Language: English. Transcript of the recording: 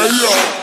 Hey, yo.